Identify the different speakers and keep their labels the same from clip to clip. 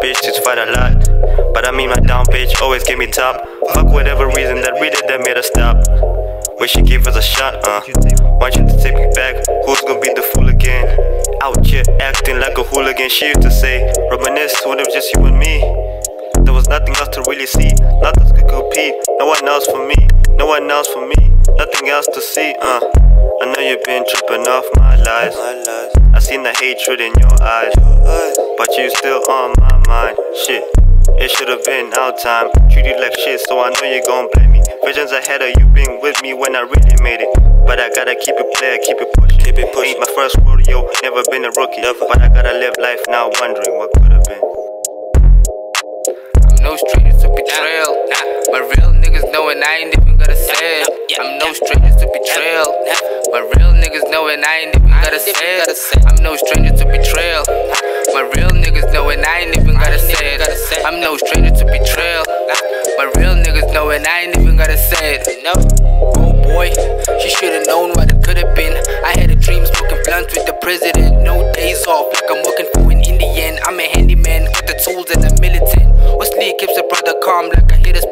Speaker 1: bitch to fight a lot. But I mean my down bitch always give me top. Fuck whatever reason that we did that made us stop. Wish she gave us a shot, uh. Want you to take me back? Who's gonna be the fool again? Out here acting like a hooligan. She used to say, reminisce when it was just you and me. There was nothing else to really see, nothing to compete. No one else for me, no one else for me, nothing else to see, uh. I know you've been tripping off my lies. I seen the hatred in your eyes, but you still on. Shit, it should have been our time. Treat you like shit, so I know you're gon' blame me. Visions ahead of you been with me when I really made it. But I gotta keep it player, keep it pushing. Keep it pushing. Ain't my first rodeo, never been a rookie. But I gotta live life now wondering what could have been.
Speaker 2: I'm no stranger to betrayal. My real niggas knowing I ain't even gotta say it. I'm no stranger to betrayal. My real niggas knowing I ain't even gotta say it. I'm no stranger to betrayal. It. No. Oh boy, she should've known what it could've been. I had a dream smoking blunts with the president. No days off, like I'm working for an Indian. I'm a handyman with the tools and the militant. Wesley keeps a brother calm like a hit a.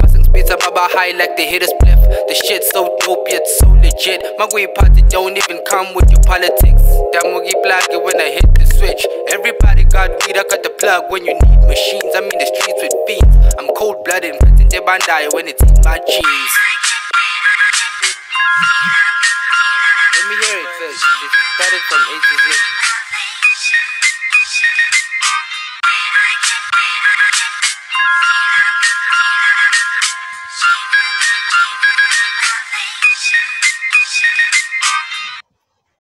Speaker 2: My songs beats up about high like they hit a. The shit's so dope yet so legit. My way party don't even come with your politics. That moogie plug when I hit the switch. Everybody got weed, I got the plug when you need machines. I'm in the streets with fiends. I'm cold blooded, the bandai when it's in my jeans. Let me hear it first. It started from A to Z.